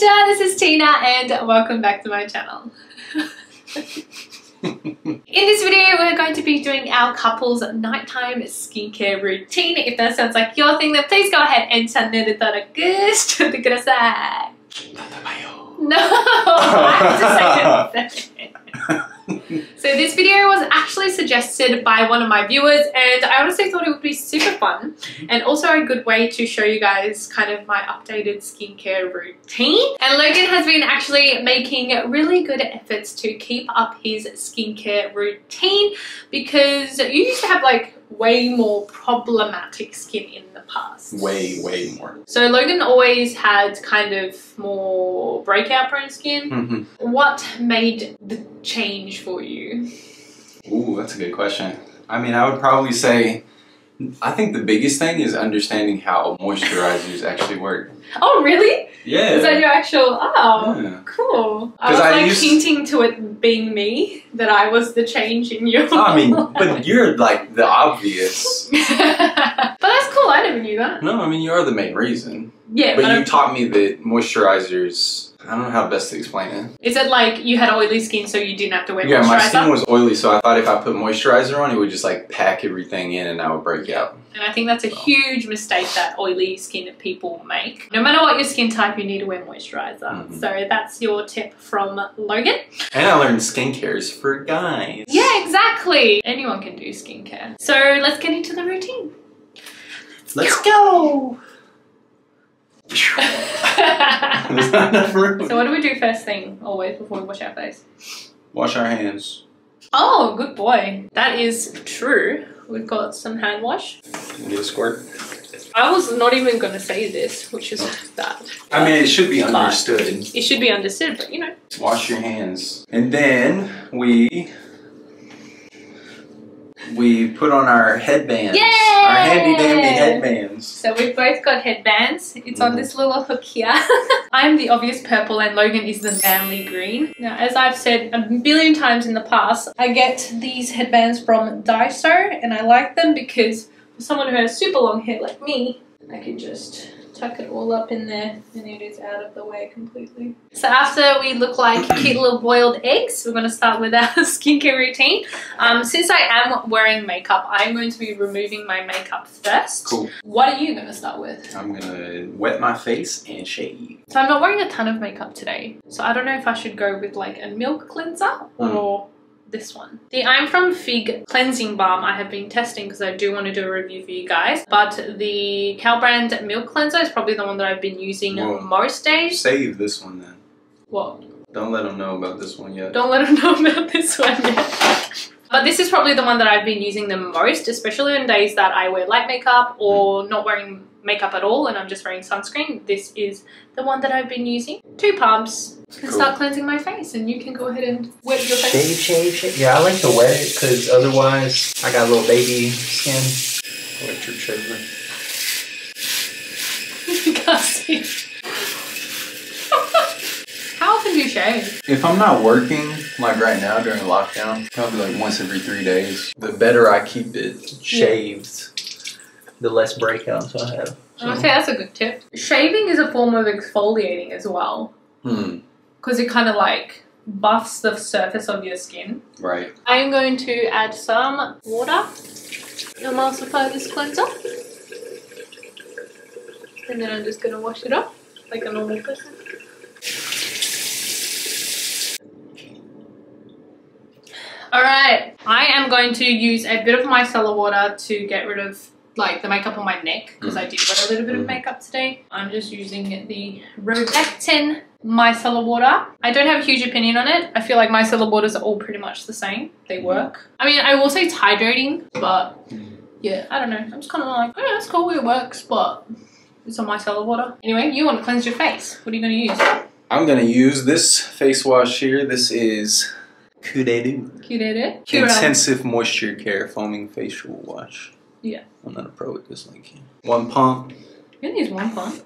konnichiwa, this is Tina and welcome back to my channel. In this video, we're going to be doing our couple's nighttime skincare routine. If that sounds like your thing, then please go ahead and to kudasai. No, I have to say it. so this video was actually suggested by one of my viewers and I honestly thought it would be super fun and also a good way to show you guys kind of my updated skincare routine. And Logan has been actually making really good efforts to keep up his skincare routine because you used to have like way more problematic skin in the past. Way, way more. So Logan always had kind of more breakout prone skin. hmm What made the change for you? Ooh, that's a good question. I mean, I would probably say, I think the biggest thing is understanding how moisturizers actually work. Oh, really? Yeah. Is that your actual? Oh, Yeah. cool. I was I like used- hinting to it being me that I was the change in your. Oh, I mean, but you're like the obvious. but that's cool. I never knew that. No, I mean, you are the main reason. Yeah, But but, you I'm- taught me that moisturizers, I don't know how best to explain it. is it like you had oily skin, so you didn't have to wear Yeah, my skin was oily, so I thought if I put moisturizer on, it would just like pack everything in and I would break out. And I think that's a huge mistake that oily skin people make. No matter what your skin type, you need to wear moisturizer. Mhm. So that's your tip from Logan. And I learned skincare is for guys. Yeah, exactly. Anyone can do skincare. So let's get into the routine. Let's go! So There's not enough room. what do we do first thing always before we wash our face? Wash our hands. Oh, good boy. That is true. We've got some hand wash. Need a squirt? I was not even going to say this, which is bad. I mean, it should be understood. It should be understood, but you know. Wash your hands. And then we we put on our headbands. Yay! Our handy dandy headbands. So we've both got headbands. It's on Mhm. this little hook here. I'm the obvious purple and Logan is the manly green. Now, as I've said a billion times in the past, I get these headbands from Daiso and I like them because for someone who has super long hair like me, I can just tuck it all up in there and it is out of the way completely. So after we look like cute little boiled eggs, we're going to start with our skincare routine. Um, since I am wearing makeup, I'm going to be removing my makeup first. Cool. What are you going to start with? I'm gonna wet my face and shave. So I'm not wearing a ton of makeup today. So I don't know if I should go with like a milk cleanser or this one. The I'm from Fig cleansing balm I have been testing because I do want to do a review for you guys. But the Cow brand milk cleanser is probably the one that I've been using Whoa. most days. Save this one then. What? Don't let them know about this one yet. Don't let them know about this one yet. But this is probably the one that I've been using the most, especially on days that I wear light makeup or hmm. not wearing makeup at all and I'm just wearing sunscreen. This is the one that I've been using. Two pumps and Cool. start cleansing my face and you can go ahead and wet your face. Shave, shave, shave. Yeah, I like to wet it because otherwise I got a little baby skin. Electric shaver. you can't see. How often do you shave? If I'm not working, like right now during lockdown, probably like once every three days. The better I keep it. Shaved, the less breakouts I have. I would say that's a good tip. Shaving is a form of exfoliating as well Hmm. because it kind of like buffs the surface of your skin. Right. I'm going to add some water, emulsify this cleanser, and then I'm just going to wash it off like a normal person. Alright, I am going to use a bit of micellar water to get rid of like the makeup on my neck because I mm. did wear a little bit of Mhm. makeup today. I'm just using the Rovectin micellar water. I don't have a huge opinion on it. I feel like micellar waters are all pretty much the same. They mm. work. I mean, I will say it's hydrating, but mm. yeah, I don't know. I'm just kind of like, oh, that's cool. It works, but it's on micellar water. Anyway, you want to cleanse your face. What are you going to use? I'm gonna use this face wash here. This is Kudedu. Curel? Intensive Moisture Care Foaming Facial Wash. Yeah. I'm not a pro at this like you. One pump. You only use one pump.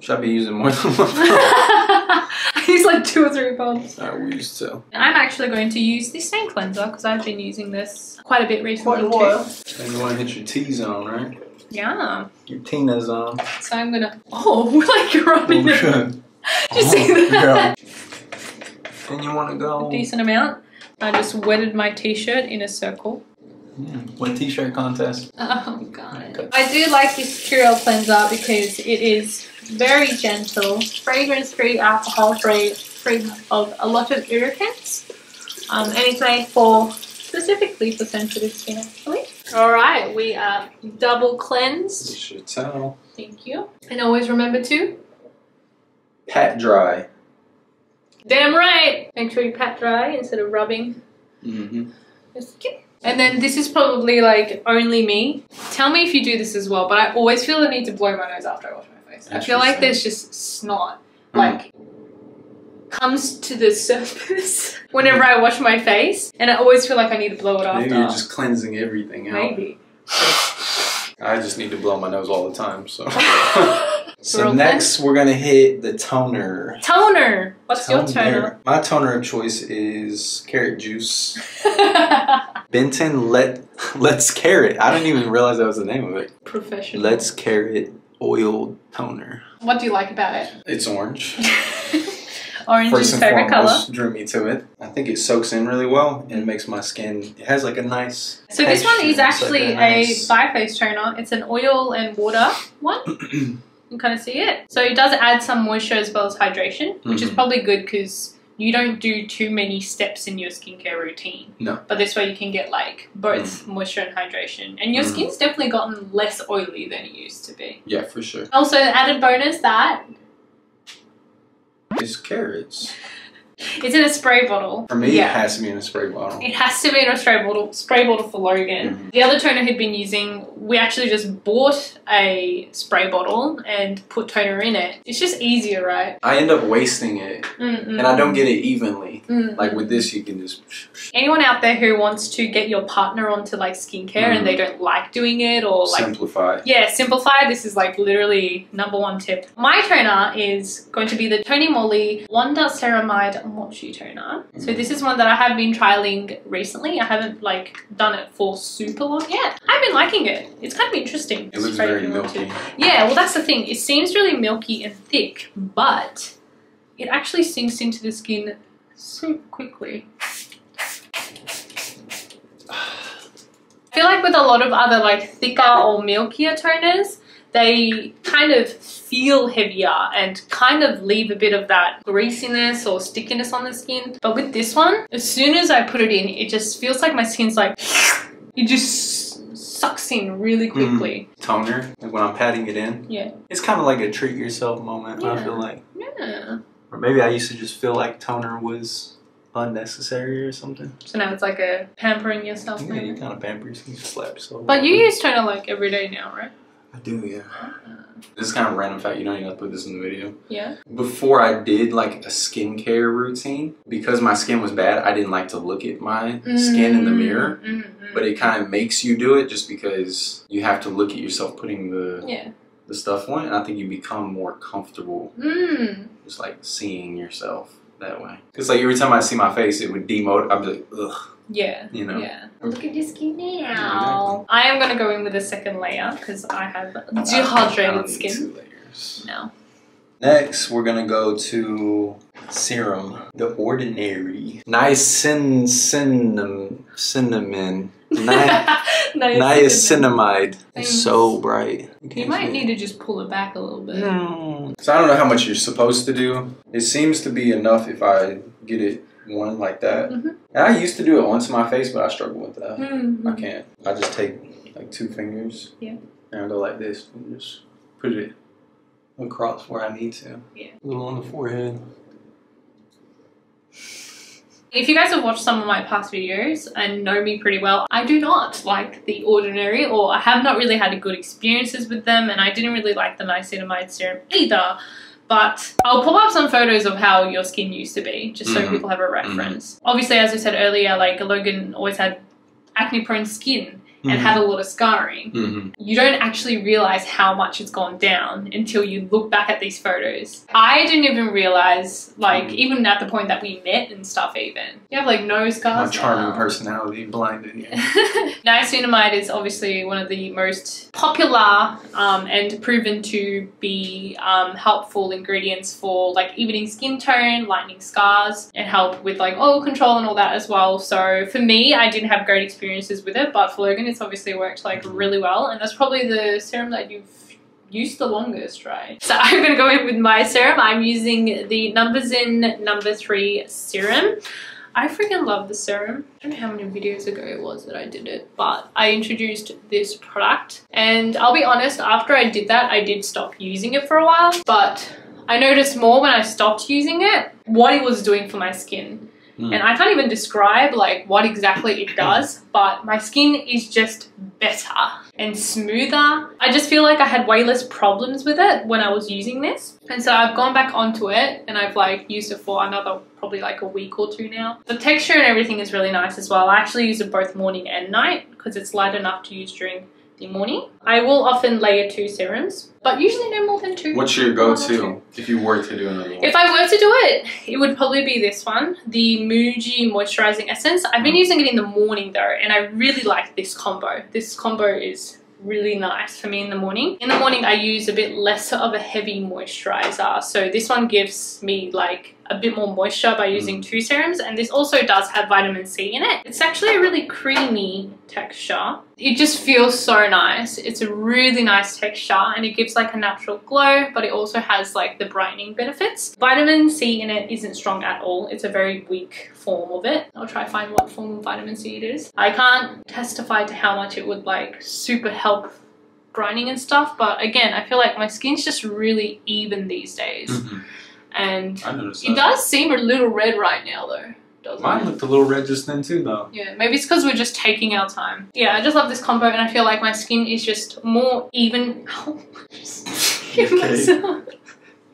Should I be using more than one pump? I use like two or three pumps. We used to. I'm actually going to use this same cleanser because I've been using this quite a bit recently Quite a while. And you wanna hit your T zone, right? Yeah. Your Tina's on. So I'm gonna. Oh, we're like running. Oh. Did you see oh, that? And you want to go? A decent amount. I just wetted my t-shirt in a circle. Yeah. What t-shirt contest? Oh god. I do like this Curel cleanser because it is very gentle, fragrance free, alcohol free, free of a lot of irritants. Um, and it's made for specifically for sensitive skin actually. Alright, we are double cleansed. You cleansed. should tell. Thank you. And always remember to Pat dry. Damn right! Make sure you pat dry instead of rubbing Mm-hmm. And then this is probably like only me. Tell me if you do this as well, but I always feel the need to blow my nose after I wash my face. I feel like there's just snot Mm. like comes to the surface whenever I wash my face, and I always feel like I need to blow it after. Maybe you're just cleansing everything out. Maybe. I just need to blow my nose all the time. So. so Real next we're gonna hit the toner. Toner. What's your toner? My toner of choice is carrot juice. Benton Let Let's Carrot. I didn't even realize that was the name of it. Professional. Let's Carrot Oil Toner. What do you like about it? It's orange. Orange First is and favorite color. drew me to it. I think it soaks in really well and it makes my skin. It has like a nice. So this one is It's like actually a, nice- bi-phase toner. It's an oil and water one. You can kind of see it. So it does add some moisture as well as hydration, which is Mhm. probably good because you don't do too many steps in your skincare routine. No. But this way you can get like both moisture and hydration. And your Mhm. skin's definitely gotten less oily than it used to be. yeah, for sure. Also, added bonus that It's carrots. It's in a spray bottle. For me, it has to be in a spray bottle. It has to be in a spray bottle, spray bottle for Logan. Mhm. The other toner he'd been using, we actually just bought a spray bottle and put toner in it. It's just easier, right? I end up wasting it, Mm-mm. and I don't get it evenly. Mm-mm. Like with this, you can just. anyone out there who wants to get your partner onto like skincare and they don't like doing it or like simplify. yeah simplify this is like literally number one tip my toner is going to be the tony moly wonder ceramide mochi toner so this is one that i have been trialing recently. I haven't like done it for super long yet. I've been liking it. It's kind of interesting. It looks very milky. yeah well that's the thing. It seems really milky and thick but it actually sinks into the skin super quickly. I feel like with a lot of other like thicker or milkier toners, they kind of feel heavier and kind of leave a bit of that greasiness or stickiness on the skin. But with this one, as soon as I put it in, it just feels like my skin's like it just sucks in really mm-hmm. quickly. Toner, like when I'm patting it in. Yeah. It's kind of like a treat yourself moment. I feel like, Yeah. or maybe I used to just feel like toner was unnecessary or something. So now it's like a pampering yourself. Yeah, you kind of pamper yourself, you slap yourself. But you use toner like every day now, right? I do, yeah. This is kind of a random fact. You don't even have to put this in the video. Yeah. Before I did like a skincare routine, because my skin was bad, I didn't like to look at my skin in the mirror. Mm, mm, But it kind of makes you do it just because you have to look at yourself putting the Yeah. the stuff on, and I think you become more comfortable Mm. just like seeing yourself that way. Because like every time I see my face, it would demote. I'd be like, ugh, Yeah. you know. Yeah. Look at your skin now. exactly. I am going to go in with a second layer because I have I don't dehydrated need skin. Two layers. No. Next, we're gonna go to serum, the ordinary niacinamide, cinnamon, ni- niacinamide. It's so bright. You might need to just pull it back a little bit. Mm. So I don't know how much you're supposed to do. It seems to be enough if I get it one like that. Mhm. And I used to do it once in my face, but I struggle with that. Mhm. I can't. I just take like two fingers. Yeah. And I go like this and just put it across where I need to. Yeah. A little on the forehead. If you guys have watched some of my past videos and know me pretty well, I do not like the ordinary, or I have not really had good experiences with them, and I didn't really like the niacinamide serum either. But I'll pull up some photos of how your skin used to be, just so Mhm. people have a reference. Obviously, as I said earlier, like Logan always had acne prone skin. And Mhm. had a lot of scarring, Mhm. you don't actually realize how much it's gone down until you look back at these photos. I didn't even realize, like, Mm. even at the point that we met and stuff, even. You have like no My scars. charming now. personality blinded you. Niacinamide is obviously one of the most popular um, and proven to be um, helpful ingredients for like evening skin tone, lightening scars, and help with like oil control and all that as well. So for me, I didn't have great experiences with it, but for Logan, it's obviously worked like really well, and that's probably the serum that you've used the longest, right? So I'm gonna go in with my serum. I'm using the Numbuzin Number Three serum. I freaking love the serum. I don't know how many videos ago it was that I did it, but I introduced this product. And I'll be honest, after I did that, I did stop using it for a while. But I noticed more when I stopped using it what it was doing for my skin. Mm. And I can't even describe like what exactly it does, but my skin is just better and smoother. I just feel like I had way less problems with it when I was using this. And so I've gone back onto it and I've like used it for another probably like a week or two now. The texture and everything is really nice as well. I actually use it both morning and night because it's light enough to use during the morning. I will often layer two serums, but usually no more than two. What's your go-to if you were to do another one? If I were to do it, it would probably be this one, the Muji Moisturizing Essence. I've been mm. using it in the morning though, and I really like this combo. This combo is really nice for me in the morning. In the morning, I use a bit less of a heavy moisturizer. So this one gives me like a bit more moisture by using two serums, and this also does have vitamin C in it. It's actually a really creamy texture. It just feels so nice. It's a really nice texture and it gives like a natural glow, but it also has like the brightening benefits. Vitamin C in it isn't strong at all. It's a very weak form of it. I'll try find what form of vitamin C it is. I can't testify to how much it would like super help brightening and stuff, but again, I feel like my skin's just really even these days. Mhm. And it does seem a little red right now though, doesn't Mine it? looked a little red just then too, though. Yeah, maybe it's because we're just taking our time. Yeah, I just love this combo and I feel like my skin is just more even. Give Okay. myself.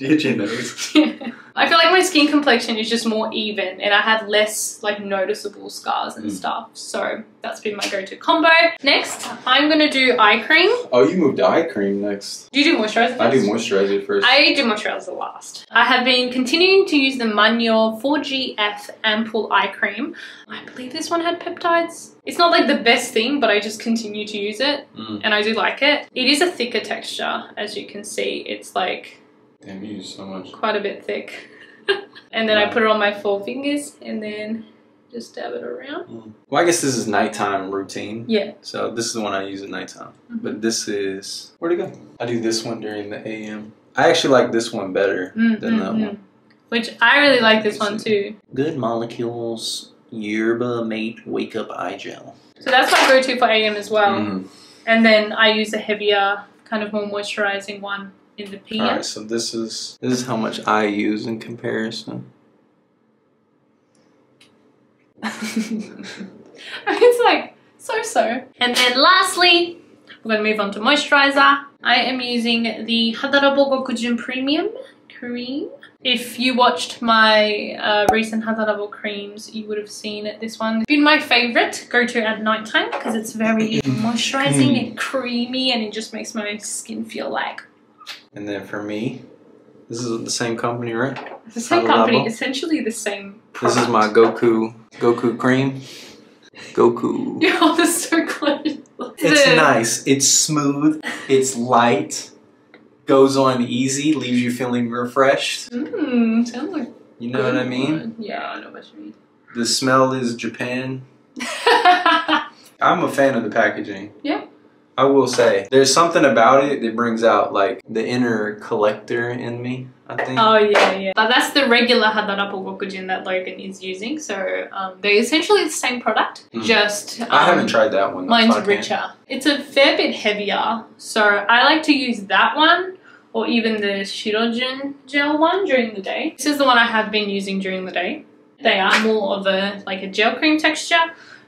Did you nose? Yeah. I feel like my skin complexion is just more even and I have less like noticeable scars and Mm. stuff. So that's been my go-to combo. Next, I'm gonna do eye cream. Oh, you moved to eye cream next. Do you do moisturizer? I do first? moisturizer first. I do moisturizer last. I have been continuing to use the Manyo 4GF Ampoule Eye Cream. I believe this one had peptides. It's not like the best thing, but I just continue to use it Mm. and I do like it. It is a thicker texture, as you can see. It's like Damn, you use so much. quite a bit thick. and then I put it on my four fingers and then just dab it around. Well, I guess this is nighttime routine. Yeah. So this is the one I use at nighttime. Mhm. But this is where'd it go? I do this one during the AM. I actually like this one better Mm, than mm, that mm. one. Which I really like this one too. Good molecules, yerba mate wake up eye gel. So that's my go-to for AM as well. Mhm. And then I use a heavier, kind of more moisturizing one in the PM. All right, so this is this is how much I use in comparison. it's like so so. And then lastly, we're gonna move on to moisturizer. I am using the Hada Labo Gokujyun Premium cream. If you watched my uh, recent Hadarabo creams, you would have seen this one. It's been my favorite go to at nighttime because it's very moisturizing and creamy and it just makes my skin feel like And then for me, this is the same company, right? the same company, essentially the same This is my Goku Goku cream. Goku. You're all so close. It's The- nice. It's smooth. It's light. Goes on easy. Leaves you feeling refreshed. Mmm, sounds like You know what I mean? good. Yeah, I know what you mean. The smell is Japan. I'm a fan of the packaging. Yeah. I will say there's something about it that brings out like the inner collector in me. I think. oh yeah, yeah. But that's the regular Hada Labo Gokujyun that Logan is using. So um, they're essentially the same product, Mm. just um, I haven't tried that one. Mine's so I can't- richer. It's a fair bit heavier, so I like to use that one or even the Shirojyun gel one during the day. This is the one I have been using during the day. They are more of a like a gel cream texture,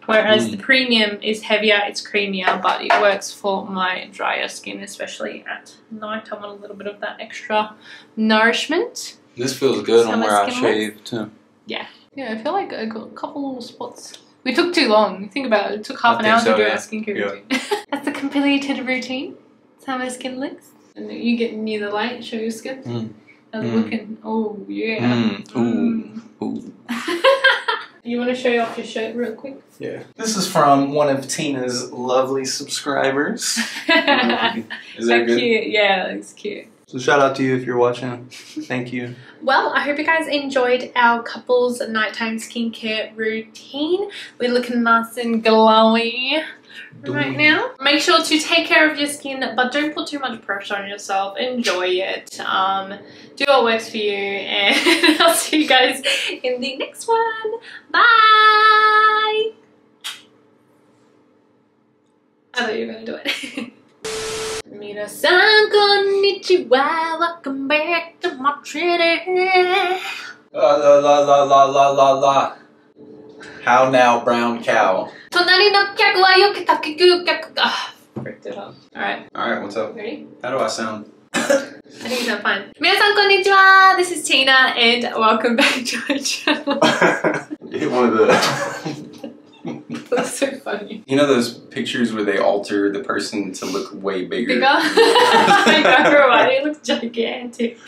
whereas Mm. the premium is heavier, it's creamier, but it works for my drier skin, especially at night. I want a little bit of that extra nourishment. This feels good on my where I skin shave too. Yeah, Yeah, I feel like I got a couple little spots We took too long. Think about it. It took half I an hour so, to do yeah. our skincare Yeah. routine. That's the completed routine. That's how my skin looks. And you get near the light, show your skin. Mm. How's it Mm. looking? Oh, yeah. Mm. Ooh. Mm. Ooh. you want to show off your shirt real quick? Yeah. This is from one of Tina's lovely subscribers. Is that good? cute. Yeah, that looks cute. So shout out to you if you're watching. Thank you. Well, I hope you guys enjoyed our couple's nighttime skincare routine. We're looking nice and glowy right now. Make sure to take care of your skin, but don't put too much pressure on yourself. Enjoy it. Um, do what works for you, and I'll see you guys in the next one. Bye! I thought you were gonna do it. Minasan konnichiwa, welcome back to my treaty. La la la la la la la. How now, brown cow? Tonari no kyakuayo kitakiku kyaku. Ah, fricked it up. Alright. Alright, what's up? Ready? How do I sound? I think you sound fine. Minasan konnichiwa, this is Tina and welcome back to our channel. you hit one of the... That's so funny. You know those pictures where they alter the person to look way bigger? Bigger? I know, right? It looks gigantic.